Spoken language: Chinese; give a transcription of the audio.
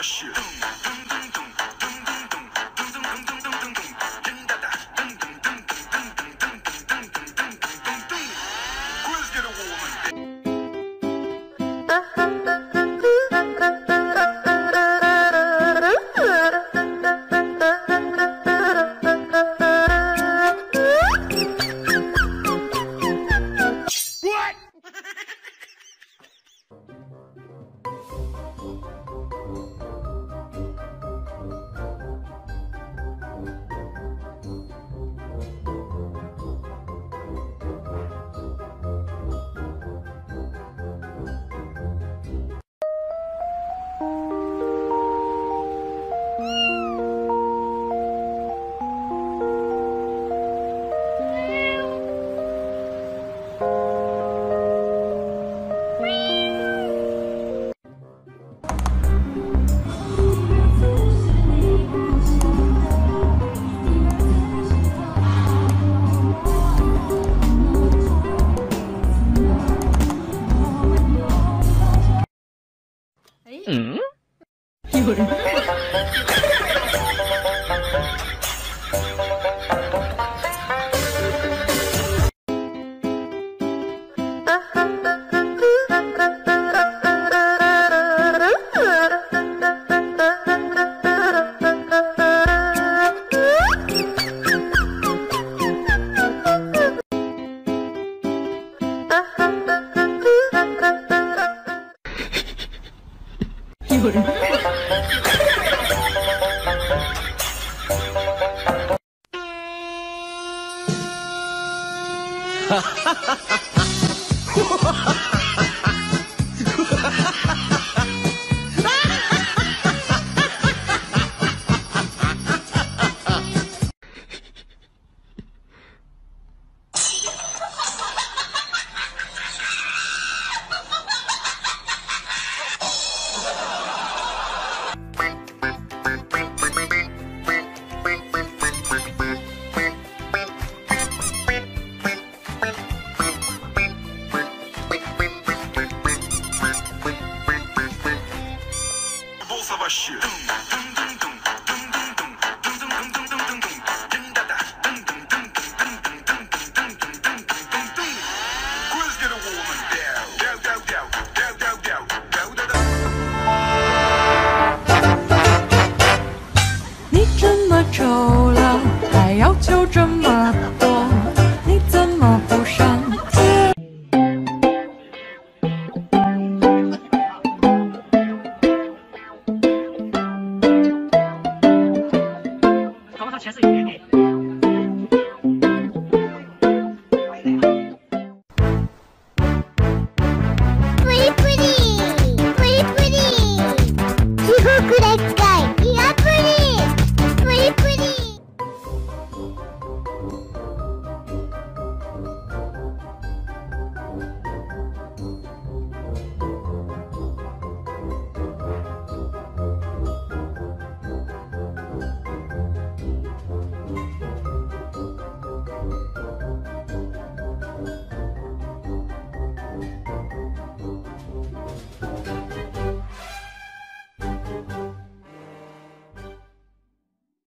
crush you. Who's gonna woman? 嗯。有 人ハハハハ你这么丑了，还要求这么？全是榴莲